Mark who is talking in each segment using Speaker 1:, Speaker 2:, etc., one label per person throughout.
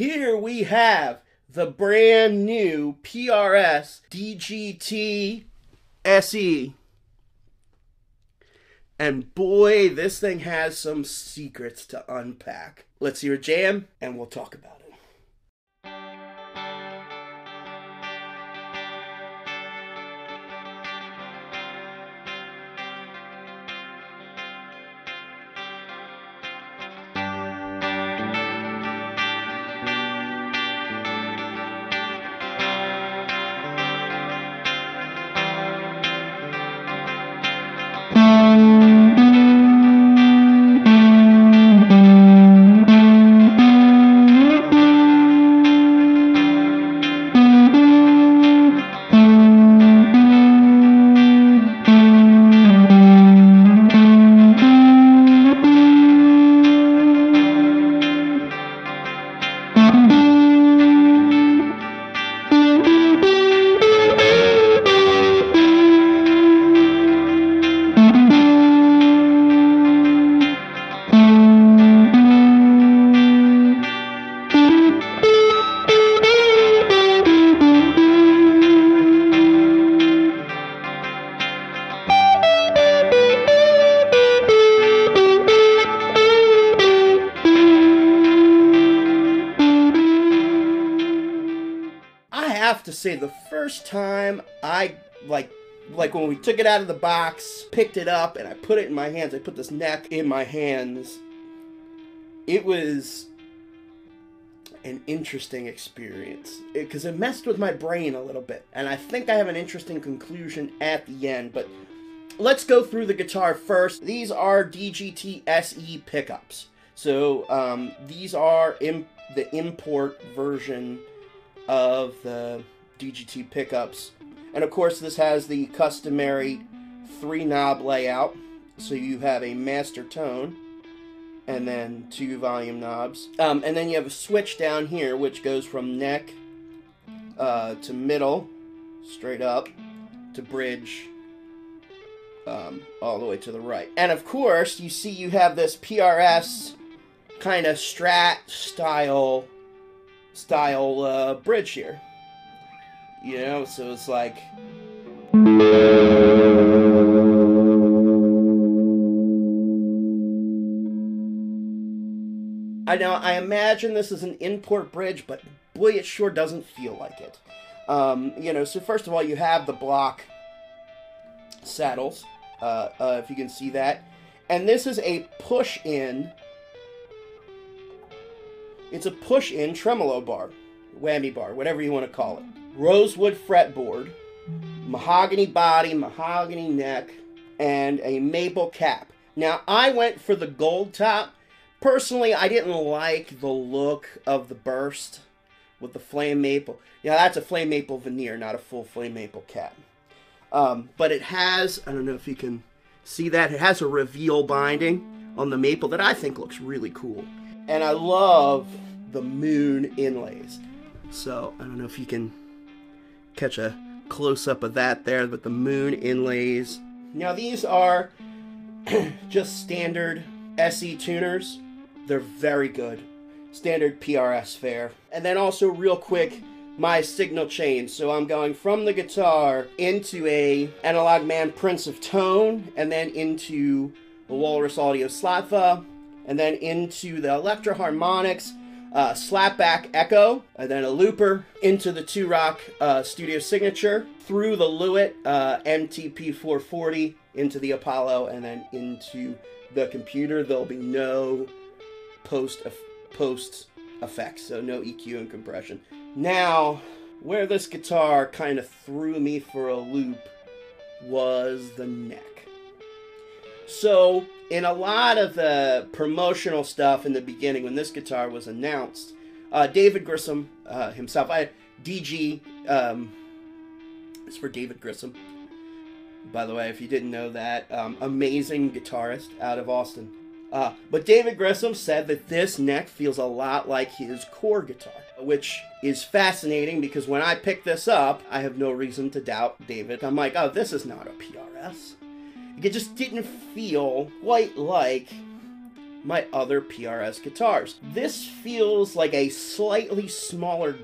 Speaker 1: here we have the brand new PRS DGT SE. And boy, this thing has some secrets to unpack. Let's hear a jam and we'll talk about it. Say, the first time I like, like when we took it out of the box, picked it up, and I put it in my hands. I put this neck in my hands. It was an interesting experience because it, messed with my brain a little bit, and I think I have an interesting conclusion at the end. But let's go through the guitar first. These are DGT SE pickups. So um, these are im- the import version of the DGT pickups. And of course, this has the customary three knob layout. So you have a master tone and then two volume knobs. Um, and then you have a switch down here, which goes from neck uh, to middle, straight up, to bridge, um, all the way to the right. And of course, you see you have this PRS kind of strat style style uh, bridge here. You know, so it's like. I know. I imagine this is an import bridge, but boy, it sure doesn't feel like it. Um, you know, so first of all, you have the block saddles, uh, uh, if you can see that, and this is a push-in it's a push-in tremolo bar, whammy bar, whatever you want to call it. Rosewood fretboard, mahogany body, mahogany neck, and a maple cap. Now, I went for the gold top. Personally, I didn't like the look of the burst with the flame maple. Yeah, that's a flame maple veneer, not a full flame maple cap. Um, but it has, I don't know if you can see that, it has a reveal binding on the maple that I think looks really cool and I love the moon inlays. So I don't know if you can catch a close up of that there, but the moon inlays. Now these are just standard SE tuners. They're very good. Standard PRS fare. And then also real quick, my signal change. So I'm going from the guitar into a Analog Man Prince of Tone, and then into the Walrus Audio Slotva, and then into the Electro-Harmonix uh, Slapback Echo, and then a looper into the Two Rock uh, Studio Signature, through the Lewitt uh, MTP 440 into the Apollo, and then into the computer. There'll be no post post effects, so no EQ and compression. Now, where this guitar kind of threw me for a loop was the neck. So, in a lot of the promotional stuff in the beginning, when this guitar was announced, uh, David Grissom uh, himself, I DG um, for David Grissom. By the way, if you didn't know that, um, amazing guitarist out of Austin. Uh, but David Grissom said that this neck feels a lot like his core guitar, which is fascinating because when I picked this up, I have no reason to doubt David. I'm like, oh, this is not a PRS. It just didn't feel quite like my other PRS guitars. This feels like a slightly smaller,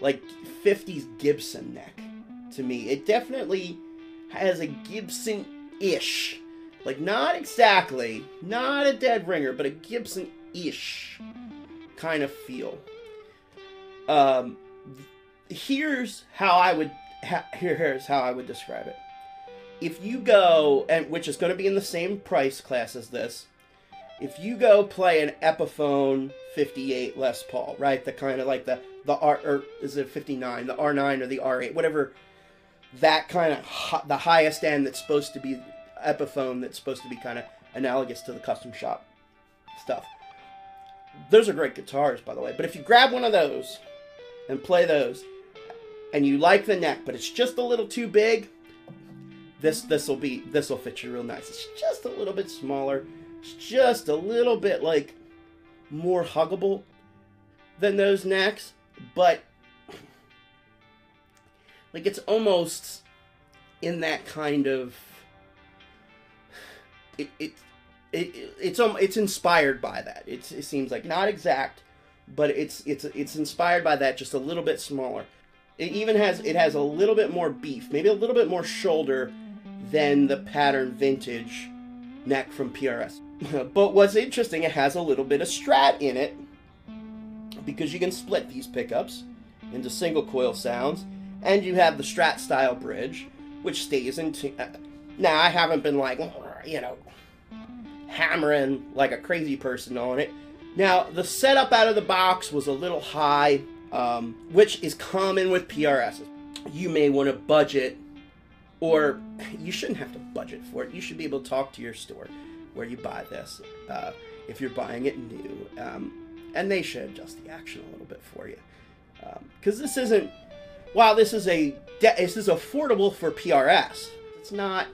Speaker 1: like 50s Gibson neck to me. It definitely has a Gibson ish, like not exactly, not a dead ringer, but a Gibson ish kind of feel. Um, here's how I would here's how I would describe it. If you go and which is going to be in the same price class as this, if you go play an Epiphone 58 Les Paul, right? The kind of like the the R or is it 59, the R9 or the R8, whatever that kind of the highest end that's supposed to be Epiphone that's supposed to be kind of analogous to the custom shop stuff. Those are great guitars, by the way. But if you grab one of those and play those, and you like the neck, but it's just a little too big, this this will be this will fit you real nice. It's just a little bit smaller. It's just a little bit like more huggable than those necks, but like it's almost in that kind of it it, it it's um it's inspired by that. It's it seems like not exact, but it's it's it's inspired by that just a little bit smaller. It even has it has a little bit more beef, maybe a little bit more shoulder than the pattern vintage neck from PRS. but what's interesting, it has a little bit of strat in it because you can split these pickups into single coil sounds, and you have the strat style bridge, which stays in. T- uh, now I haven't been like you know hammering like a crazy person on it. Now the setup out of the box was a little high, um, which is common with PRSs. You may want to budget or you shouldn't have to budget for it. You should be able to talk to your store where you buy this uh, if you're buying it new, um, and they should adjust the action a little bit for you because um, this isn't. While this is a this is affordable for PRS, it's not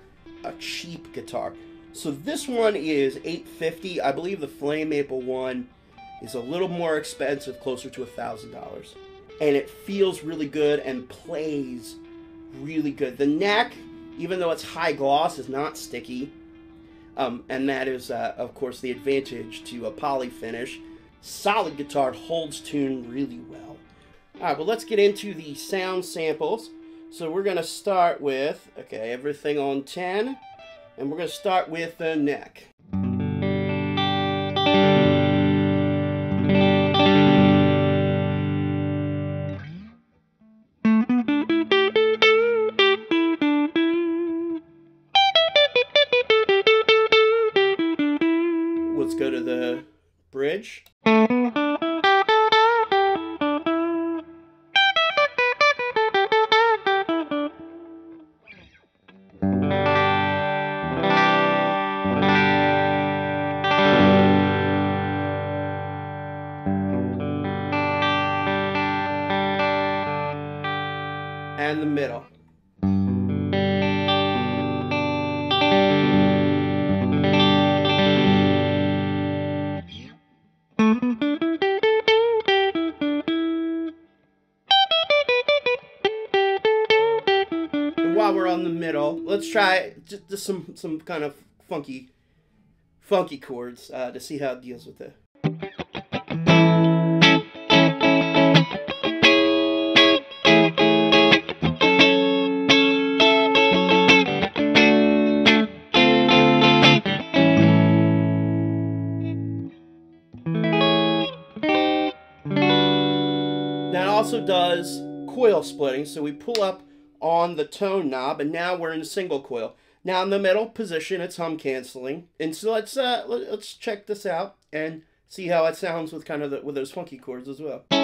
Speaker 1: a cheap guitar. So this one is 850. I believe the Flame Maple one is a little more expensive, closer to a thousand dollars, and it feels really good and plays really good. The neck, even though it's high gloss, is not sticky. Um, and that is, uh, of course, the advantage to a poly finish. Solid guitar holds tune really well. All right, well, let's get into the sound samples. So we're going to start with, okay, everything on 10. And we're going to start with the neck. Bridge. While we're on the middle, let's try just, just some some kind of funky, funky chords uh, to see how it deals with it. That also does coil splitting, so we pull up on the tone knob, and now we're in single coil. Now in the middle position, it's hum canceling. And so let's uh, let's check this out and see how it sounds with kind of the, with those funky chords as well.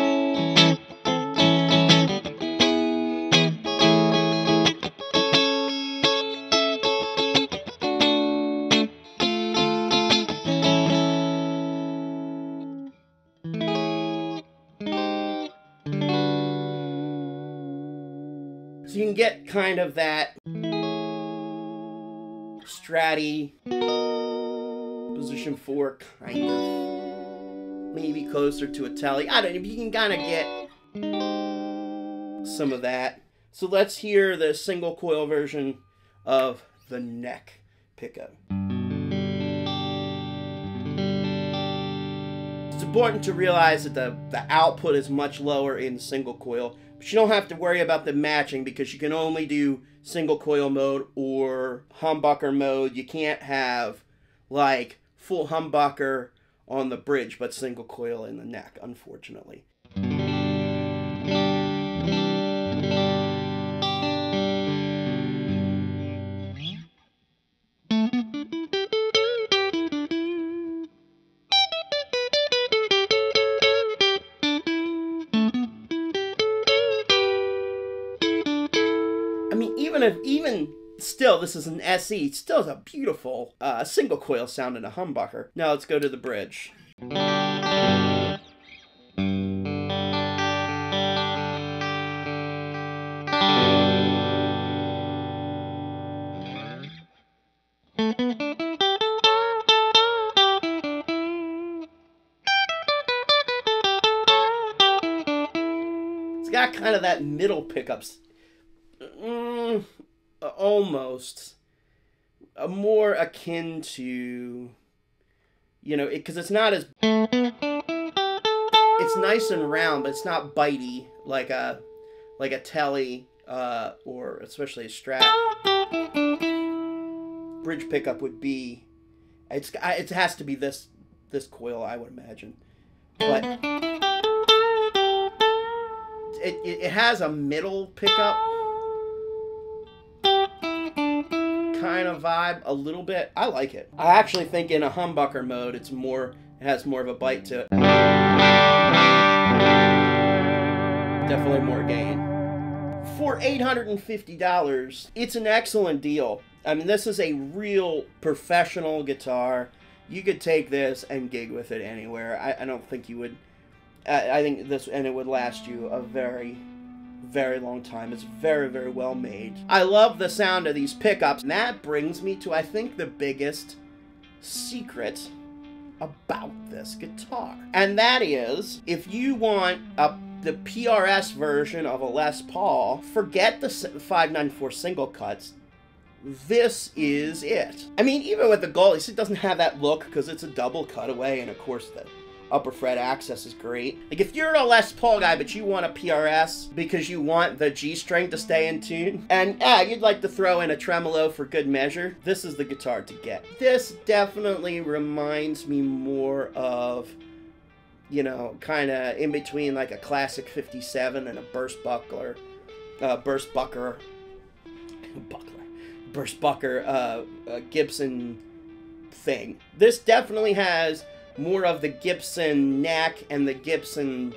Speaker 1: So you can get kind of that stratty position four kind of maybe closer to a telly. I don't know, you can kind of get some of that. So let's hear the single coil version of the neck pickup. It's important to realize that the, the output is much lower in single coil, but you don't have to worry about the matching because you can only do single coil mode or humbucker mode. You can't have like full humbucker on the bridge, but single coil in the neck, unfortunately. If even still, this is an SE. Still a beautiful uh, single coil sound in a humbucker. Now let's go to the bridge. It's got kind of that middle pickups. Almost uh, more akin to you know because it, it's not as it's nice and round but it's not bitey like a like a telly uh, or especially a strat bridge pickup would be it's it has to be this this coil i would imagine. But it, it has a middle pickup kind of vibe a little bit. I like it. I actually think in a humbucker mode, it's more, it has more of a bite to it. Definitely more gain. For $850, it's an excellent deal. I mean, this is a real professional guitar. You could take this and gig with it anywhere. I, I don't think you would. I, I think this, and it would last you a very, very long time. It's very, very well made. I love the sound of these pickups. And that brings me to, I think, the biggest secret about this guitar. And that is, if you want a, the PRS version of a Les Paul, forget the 594 single cuts. This is it. I mean, even with the Goldie, it doesn't have that look because it's a double cutaway, and of course the upper fret access is great. Like if you're a Les Paul guy, but you want a PRS because you want the G string to stay in tune, and yeah, you'd like to throw in a tremolo for good measure, this is the guitar to get. This definitely reminds me more of, you know, kind of in between like a classic 57 and a burst buckler, uh, burst bucker, buckler, burst bucker, uh, uh, Gibson thing. This definitely has more of the Gibson neck and the Gibson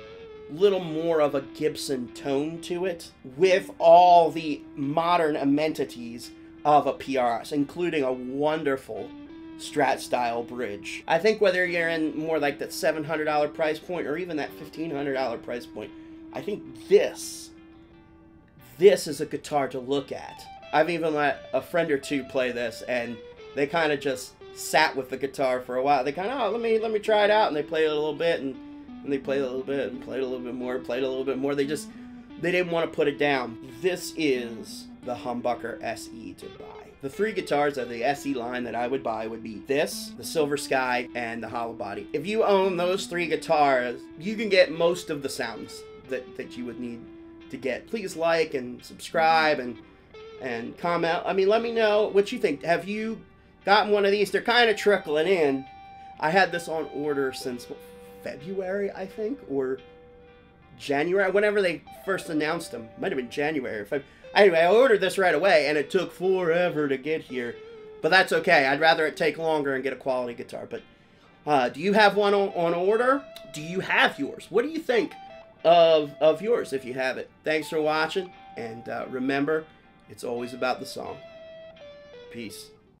Speaker 1: little more of a Gibson tone to it with all the modern amenities of a PRS, including a wonderful Strat style bridge. I think whether you're in more like that $700 price point or even that $1,500 price point, I think this, this is a guitar to look at. I've even let a friend or two play this and they kind of just sat with the guitar for a while. They kind of, oh, let me let me try it out, and they played a little bit, and, and they played a little bit, and played a little bit more, played a little bit more. They just they didn't want to put it down. This is the Humbucker SE to buy. The three guitars of the SE line that I would buy would be this, the Silver Sky, and the Hollow Body. If you own those three guitars, you can get most of the sounds that, that you would need to get. Please like and subscribe and and comment. I mean, let me know what you think. Have you gotten one of these? They're kind of trickling in. I had this on order since what, February, I think, or January, whenever they first announced them. Might have been January. Anyway, I ordered this right away, and it took forever to get here. But that's okay. I'd rather it take longer and get a quality guitar. But uh, do you have one on, on order? Do you have yours? What do you think of of yours if you have it? Thanks for watching, and uh, remember, it's always about the song. Peace.